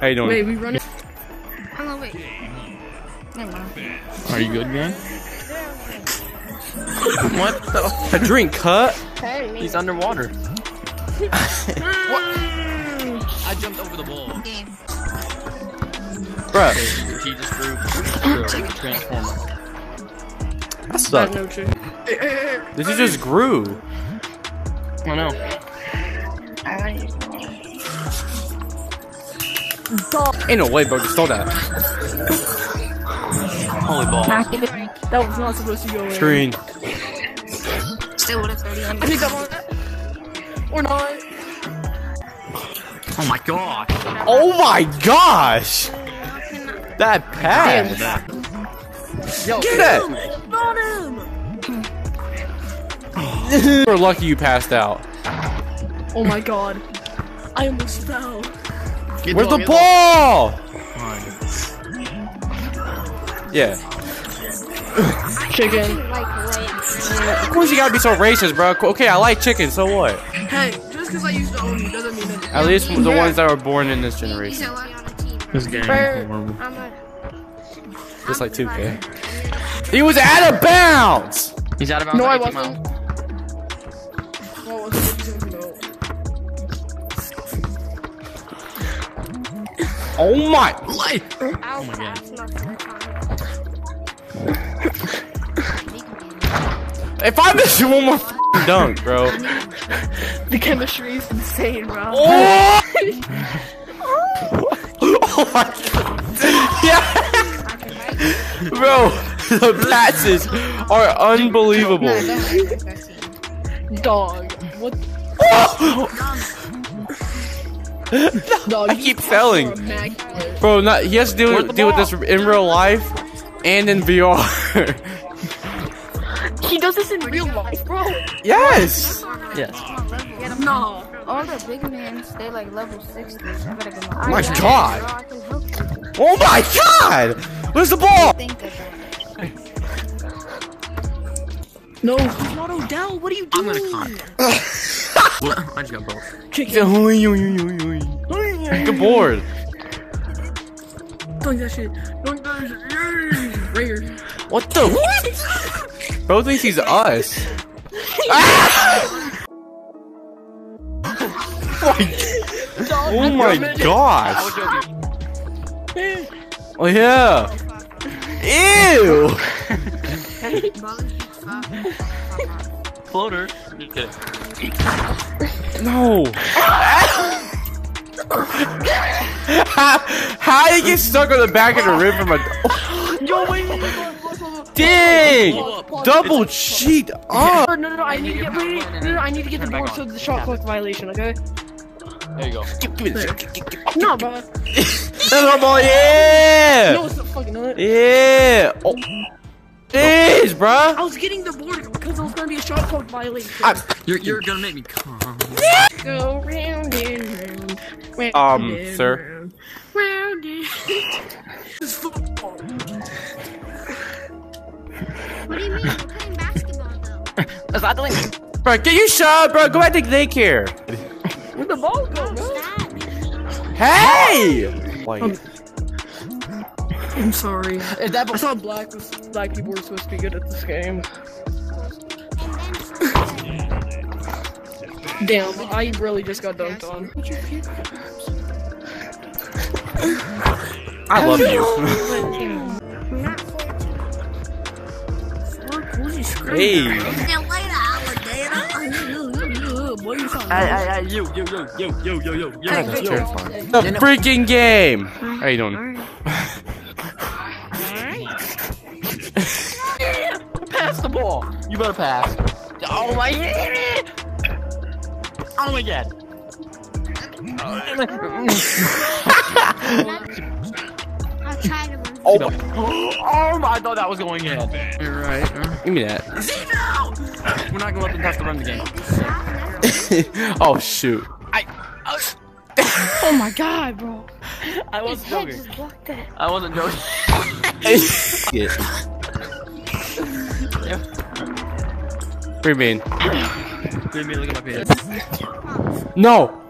How you doing? Wait, we run it. Hello, wait. Never mind. Are you good, gang? what the? A drink cut? He's underwater. what? I jumped over the ball. Game. Bruh, He just grew. grew transformer. that I sucked. have no chick. This is just grew. I know. Ain't no way, bro. Just stole that. Holy ball. That was not supposed to go in. Screen. Still would have 30 I think I'm on that. Or not. Oh my god. Oh my gosh! That pass. Yo, Get that. Got him! We're lucky you passed out. Oh my god. I almost fell. Get Where's the get ball? Yeah. Chicken. Of course you gotta be so racist, bro. Okay, I like chicken. So what? Hey, just because I used to own you doesn't mean that. At least the ones that were born in this generation, This game. Bird. horrible. Just like 2K. He was out of bounds. He's out of bounds. No, I wasn't. miles. Oh my! life! Oh my God. If I miss you one more f***ing dunk, bro. The chemistry is insane, bro. Oh! oh my god. Yeah! Bro, the passes are unbelievable. Dog. What? Oh. Dog, I keep are failing. Bro, not, he has to deal, Where's the deal with this in real life and in VR. He does this in real life, bro. yes! Yes. No. All the big mans, they like level 60. I better get my Oh my God. out, bro. I can help you. Oh my god! Where's the ball? Think of that. No, not Odell. What are you I'm doing? gonna con. What? I just got both. Chicken. Good board. Dunk that shit. Dunk that shit. Right here. What the? Bro thinks he's us. Ah! oh my I gosh. Oh yeah. Ew. Floater. Just kidding. No. how, how did he get stuck on the back of the rim from a Yo, wait, wait, wait. ding? Double cheat up. No, no, no, I need to get, wait, wait, no, no, I need to get the board so the shot clock violation, okay? There you go. Give me this. No, bro. That's our ball. Yeah. No, it's not fucking not. Yeah. Oh. It is, I was getting the board because it was gonna be a shot clock violation. I- You're, you're gonna make me calm. Go round and round. round Um, and sir. Round, round and This football. What do you mean? We're playing basketball though. That's not doing. Bro, get you shot, bro. Go back to daycare. Where'd the ball go, bro? Stop. Hey! Like, Um, I'm sorry. Is that I thought black was black people were supposed to be good at this game. Damn, I really just got dunked on. I love you. I'm not 14. hey. Now later, alligator. Hey, hey, hey, you, you, you, you, you, you, you, you. That's terrifying. The freaking game. How you doing? Ball. You better pass. Oh my god. Oh my god. I'll try to run. Oh, Oh my, oh, I thought that was going in. You're right. give me that. We're not gonna let them have to run the game. oh shoot. I, Oh my god, bro. I wasn't Head joking. just blocked that. I wasn't joking. yeah. Green bean. Let me look at my pants. No.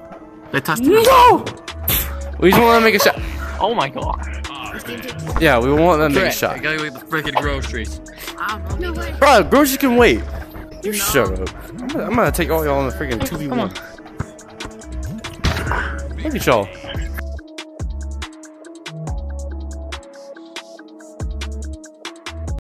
They touched No. We just won't let them make a shot. Oh my god. Yeah, we won't let them make a shot. I gotta go get the freaking groceries. Bro, groceries can wait. You shut up. I'm gonna, I'm gonna take all y'all on the freaking 2v1. Look at y'all.